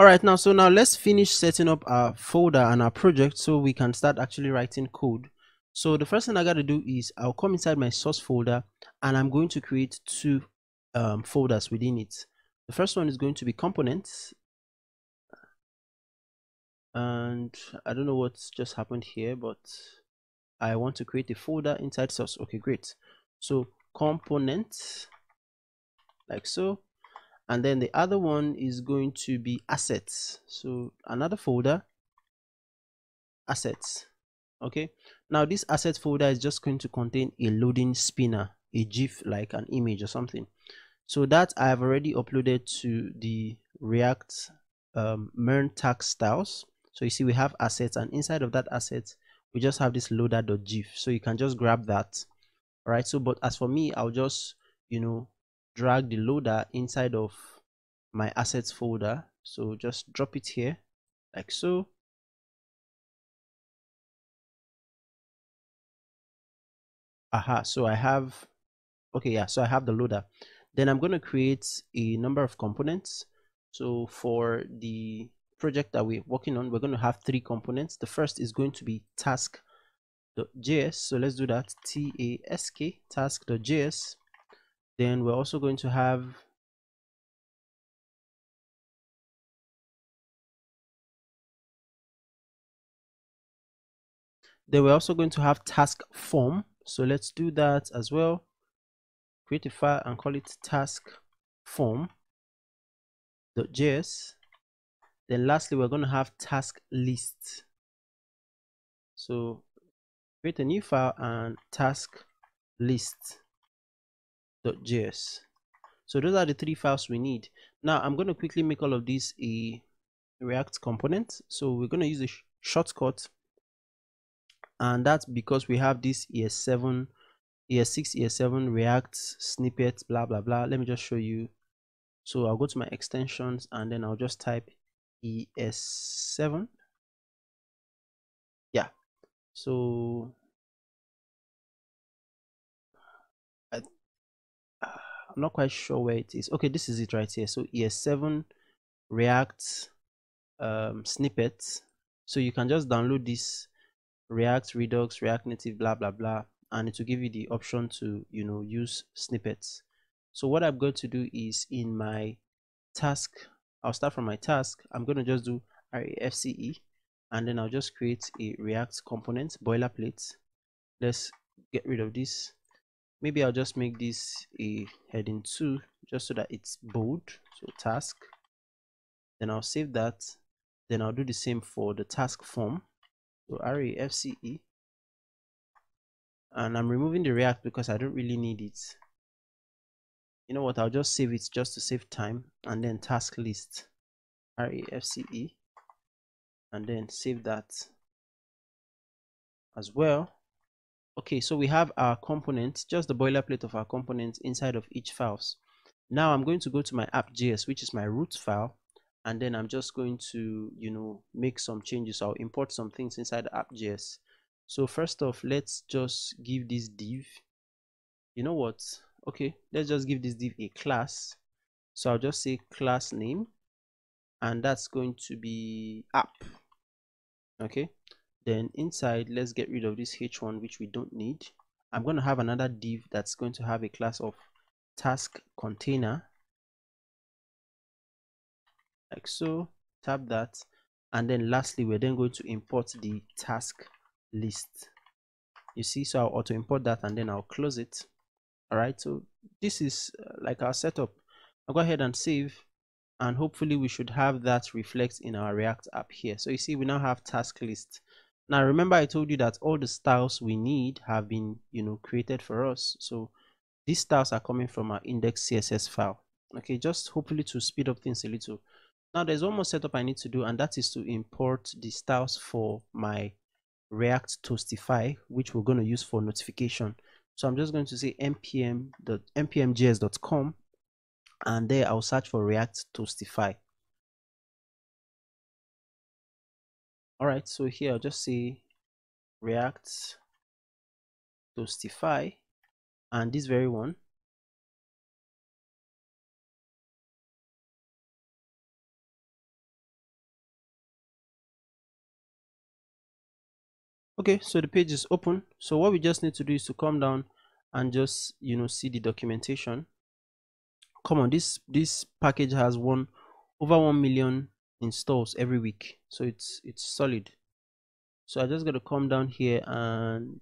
all right now so now let's finish setting up our folder and our project so we can start actually writing code. So the first thing i got to do is i'll come inside my source folder and i'm going to create two um, folders within it. The first one is going to be components. And i don't know what's just happened here but i want to create a folder inside source. Okay great. So components like so and then the other one is going to be assets. So another folder assets. Okay? Now this assets folder is just going to contain a loading spinner a gif like an image or something. So that i have already uploaded to the react um, MERN tag styles. So you see we have assets and inside of that asset we just have this loader.gif so you can just grab that all right? So but as for me i'll just you know drag the loader inside of my assets folder. So just drop it here like so. Aha so i have okay yeah so i have the loader. Then i'm going to create a number of components. So for the project that we're working on we're going to have three components. The first is going to be task.js so let's do that. T-a-s-k task.js then we're also going to have then we're also going to have task form. So let's do that as well. Create a file and call it task form.js then lastly we're going to have task list. So create a new file and task list .js. So those are the three files we need. Now I'm going to quickly make all of these a React component. So we're going to use a sh shortcut and that's because we have this ES7, ES6, ES7 React snippet, blah, blah, blah. Let me just show you. So I'll go to my extensions and then I'll just type ES7. Yeah. So I'm not quite sure where it is. Okay, this is it right here. So ES7 React um, snippets. So you can just download this React Redux, React Native, blah blah blah, and it will give you the option to you know use snippets. So what I'm going to do is in my task, I'll start from my task. I'm going to just do RAFCE, and then I'll just create a React component boilerplate. Let's get rid of this maybe I'll just make this a heading 2 just so that it's bold so task. Then I'll save that. Then I'll do the same for the task form. So RAFCE and I'm removing the react because I don't really need it. You know what? I'll just save it just to save time and then task list. RAFCE and then save that as well okay so we have our components just the boilerplate of our components inside of each files. Now i'm going to go to my app.js which is my root file and then i'm just going to you know make some changes. I'll import some things inside app.js so first off let's just give this div. You know what? Okay let's just give this div a class. So i'll just say class name and that's going to be app. Okay then inside let's get rid of this h1 which we don't need. I'm going to have another div that's going to have a class of task container. Like so tap that. And then lastly we're then going to import the task list. You see so i'll auto import that and then i'll close it. All right so this is uh, like our setup. I'll go ahead and save and hopefully we should have that reflect in our react app here. So you see we now have task list now remember I told you that all the styles we need have been you know created for us. So these styles are coming from our index CSS file. Okay, just hopefully to speed up things a little. Now there's one more setup I need to do and that is to import the styles for my React Toastify, which we're going to use for notification. So I'm just going to say npm.npmjs.com and there I'll search for React Toastify. all right so here i'll just say react toastify and this very one. Okay so the page is open. So what we just need to do is to come down and just you know see the documentation. Come on this this package has one over 1 million installs every week. So it's it's solid. So i just got to come down here and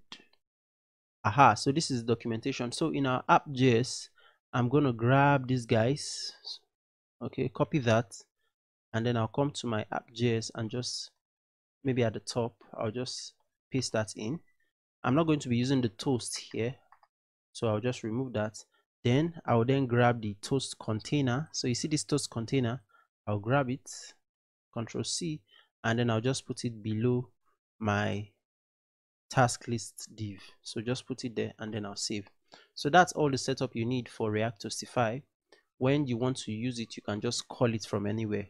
aha so this is documentation. So in our app.js i'm to grab these guys. Okay copy that. And then i'll come to my app.js and just maybe at the top i'll just paste that in. I'm not going to be using the toast here so i'll just remove that. Then i'll then grab the toast container. So you see this toast container? I'll grab it control c and then i'll just put it below my task list div. So just put it there and then i'll save. So that's all the setup you need for react toastify when you want to use it you can just call it from anywhere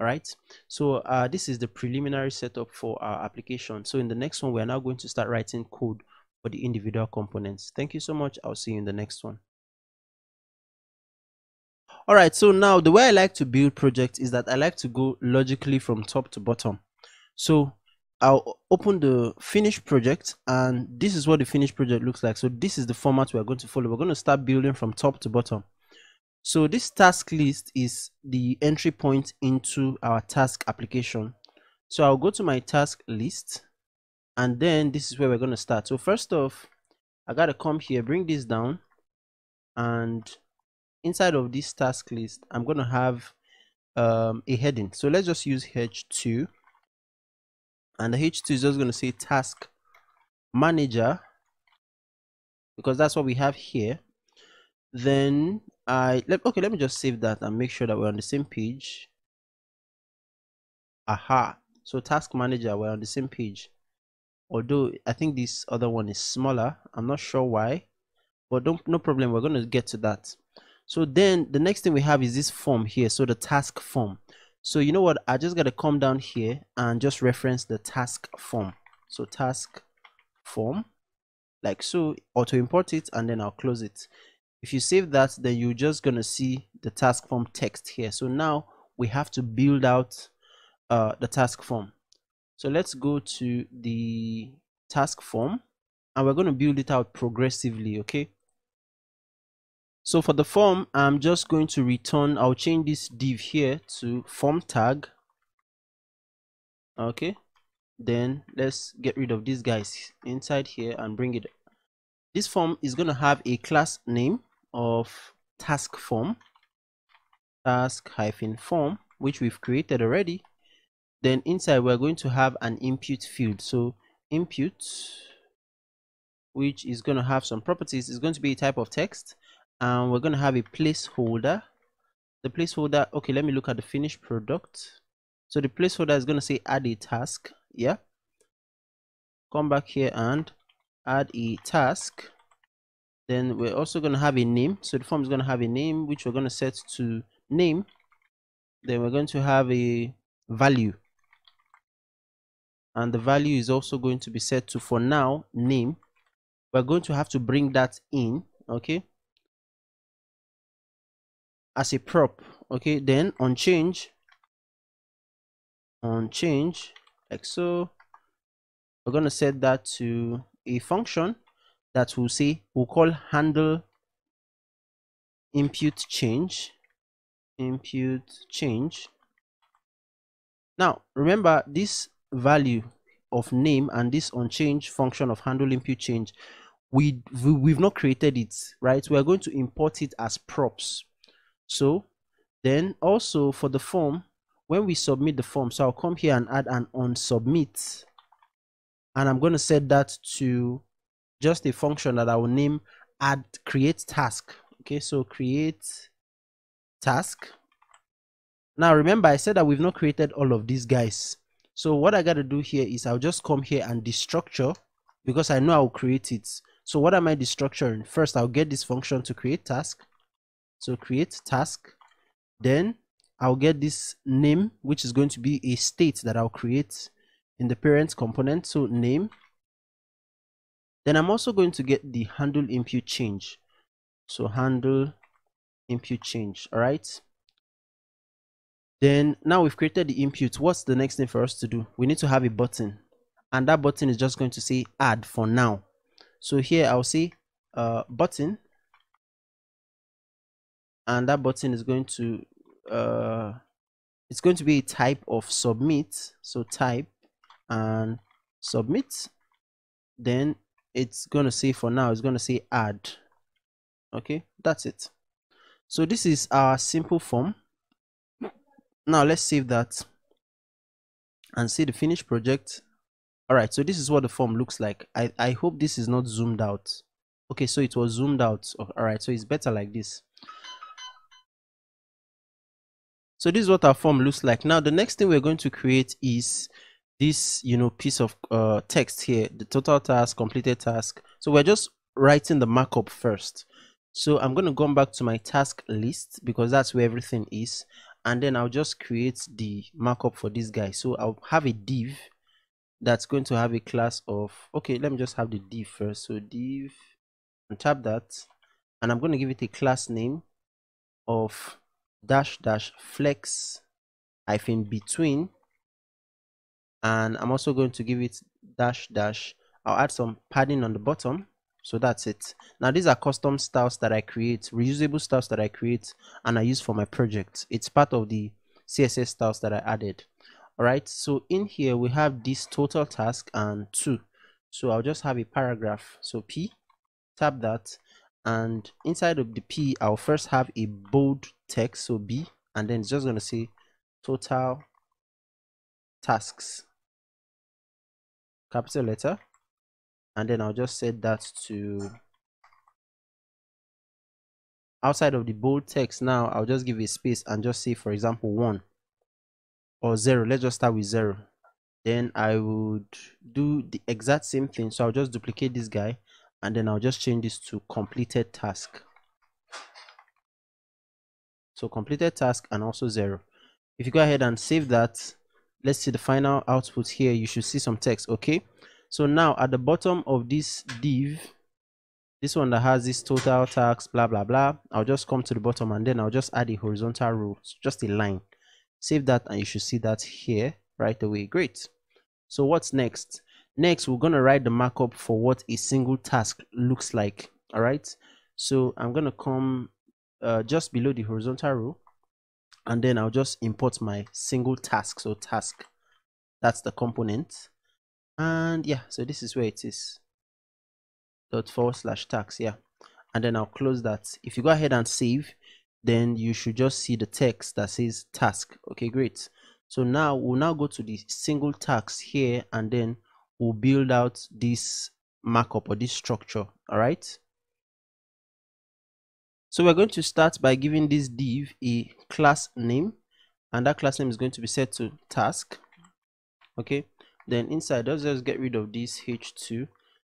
all right? So uh, this is the preliminary setup for our application. So in the next one we're now going to start writing code for the individual components. Thank you so much. I'll see you in the next one all right so now the way i like to build projects is that i like to go logically from top to bottom. So i'll open the finished project and this is what the finished project looks like. So this is the format we're going to follow. We're going to start building from top to bottom. So this task list is the entry point into our task application. So i'll go to my task list and then this is where we're going to start. So first off i gotta come here bring this down and inside of this task list i'm going to have um, a heading. So let's just use h2 and the h2 is just going to say task manager because that's what we have here. Then i let okay let me just save that and make sure that we're on the same page. Aha. So task manager we're on the same page. Although i think this other one is smaller. I'm not sure why. But don't no problem. We're going to get to that so then the next thing we have is this form here so the task form. So you know what? I just got to come down here and just reference the task form. So task form like so auto import it and then i'll close it. If you save that then you're just gonna see the task form text here. So now we have to build out uh, the task form. So let's go to the task form and we're going to build it out progressively okay so for the form, I'm just going to return, I'll change this div here to form tag. Okay. Then let's get rid of these guys inside here and bring it. This form is going to have a class name of task form, task hyphen form, which we've created already. Then inside we're going to have an input field. So input, which is going to have some properties, is going to be a type of text and we're going to have a placeholder. The placeholder okay let me look at the finished product. So the placeholder is going to say add a task yeah? Come back here and add a task. Then we're also going to have a name. So the form is going to have a name which we're going to set to name. Then we're going to have a value. And the value is also going to be set to for now name. We're going to have to bring that in okay as a prop okay? Then on change on change like so we're going to set that to a function that will say we'll call handle input change input change. Now remember this value of name and this on change function of handle input change we, we we've not created it right? We are going to import it as props so then also for the form when we submit the form so i'll come here and add an on submit and i'm going to set that to just a function that i will name add create task. Okay so create task. Now remember i said that we've not created all of these guys. So what i got to do here is i'll just come here and destructure because i know i'll create it. So what am i destructuring? First i'll get this function to create task so create task then I'll get this name which is going to be a state that I'll create in the parent component. So name. Then I'm also going to get the handle input change. So handle input change. All right then now we've created the input. What's the next thing for us to do? We need to have a button. And that button is just going to say add for now. So here i'll say uh, button and that button is going to uh, it's going to be a type of submit. So type and submit. Then it's going to say for now it's going to say add. Okay that's it. So this is our simple form. Now let's save that and see the finished project. All right so this is what the form looks like. I i hope this is not zoomed out. Okay so it was zoomed out. All right so it's better like this so this is what our form looks like. Now the next thing we're going to create is this you know piece of uh, text here the total task completed task. So we're just writing the markup first. So i'm going to go back to my task list because that's where everything is and then I'll just create the markup for this guy. So I'll have a div that's going to have a class of okay let me just have the div first. So div and tap that and I'm going to give it a class name of dash dash flex hyphen between. And I'm also going to give it dash dash I'll add some padding on the bottom. So that's it. Now these are custom styles that i create reusable styles that i create and i use for my project. It's part of the css styles that i added. All right so in here we have this total task and two. So i'll just have a paragraph. So p tap that and inside of the p i'll first have a bold text so b and then it's just going to say total tasks. Capital letter. And then I'll just set that to outside of the bold text now I'll just give a space and just say for example one or zero. Let's just start with zero. Then I would do the exact same thing. So I'll just duplicate this guy and then I'll just change this to completed task. So completed task and also zero. If you go ahead and save that let's see the final output here. You should see some text okay? So now at the bottom of this div this one that has this total tax blah blah blah i'll just come to the bottom and then i'll just add a horizontal row just a line. Save that and you should see that here right away. Great. So what's next next we're going to write the markup for what a single task looks like all right so i'm going to come uh, just below the horizontal row and then i'll just import my single task so task. That's the component. And yeah so this is where it is. Dot forward slash task yeah. And then I'll close that. If you go ahead and save then you should just see the text that says task. Okay great. So now we'll now go to the single task here and then we'll build out this markup or this structure all right so we're going to start by giving this div a class name and that class name is going to be set to task okay? Then inside let's just get rid of this h2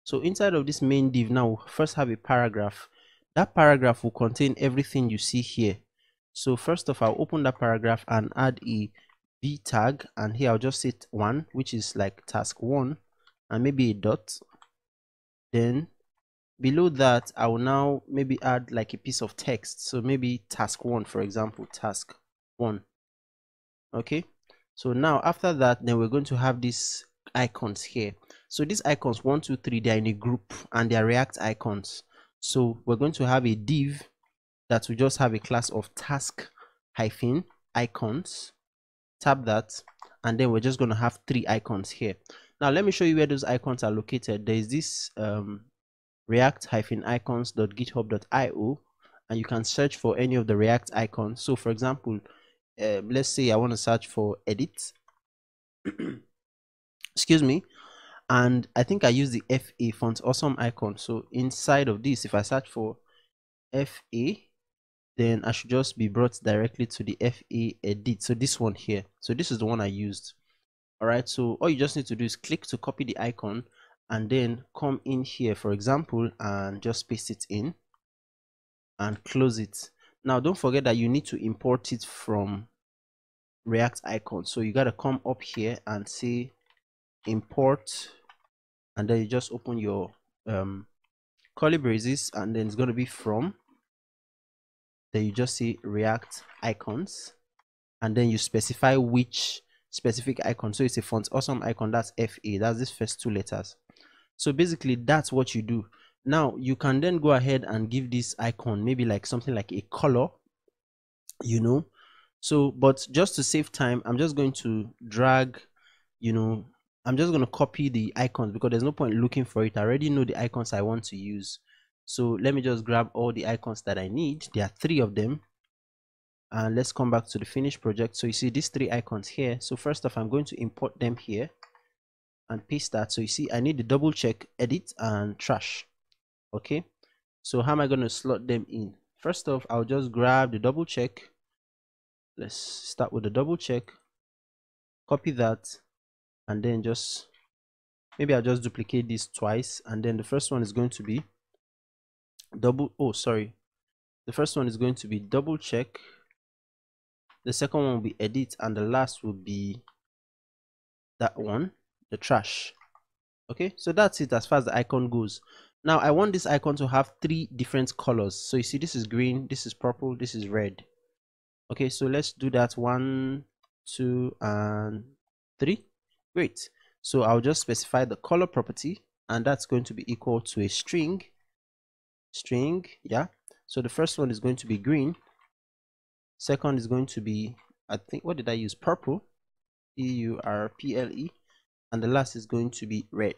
so inside of this main div now we'll first have a paragraph. That paragraph will contain everything you see here. So first off i'll open that paragraph and add a b tag and here i'll just set one which is like task one and maybe a dot. Then below that i will now maybe add like a piece of text. So maybe task one for example task one. Okay? So now after that then we're going to have these icons here. So these icons one two three they're in a group and they're react icons. So we're going to have a div that will just have a class of task hyphen icons. Tap that and then we're just going to have three icons here now let me show you where those icons are located. There is this um, react hyphen icons.github.io and you can search for any of the react icons. So for example um, let's say I want to search for edit. Excuse me. And I think I use the FA font awesome icon. So inside of this if I search for FA then I should just be brought directly to the FA edit. So this one here. So this is the one I used all right so all you just need to do is click to copy the icon and then come in here for example and just paste it in and close it. Now don't forget that you need to import it from react icon. So you got to come up here and say import and then you just open your um, curly braces and then it's going to be from then you just see react icons and then you specify which specific icon. So it's a font. Awesome icon. That's fa that's this first two letters. So basically that's what you do. Now you can then go ahead and give this icon maybe like something like a color you know. So but just to save time i'm just going to drag you know i'm just going to copy the icons because there's no point looking for it. I already know the icons i want to use. So let me just grab all the icons that i need. There are three of them and let's come back to the finished project. So you see these three icons here. So first off i'm going to import them here and paste that. So you see i need the double check edit and trash. Okay? So how am i going to slot them in? First off i'll just grab the double check. Let's start with the double check copy that and then just maybe i'll just duplicate this twice. And then the first one is going to be double oh sorry. The first one is going to be double check the second one will be edit and the last will be that one the trash. Okay so that's it as far as the icon goes. Now i want this icon to have three different colors. So you see this is green this is purple this is red. Okay so let's do that one two and three. Great. So i'll just specify the color property and that's going to be equal to a string. String yeah. So the first one is going to be green second is going to be i think what did i use? Purple e-u-r-p-l-e and the last is going to be red.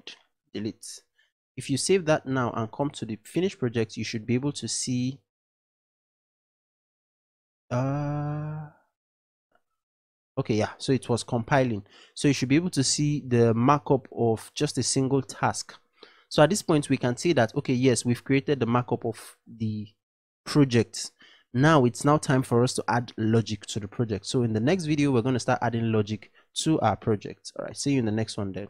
Delete. If you save that now and come to the finished project you should be able to see uh okay yeah so it was compiling. So you should be able to see the markup of just a single task. So at this point we can see that okay yes we've created the markup of the project now it's now time for us to add logic to the project. So in the next video we're going to start adding logic to our project. All right see you in the next one then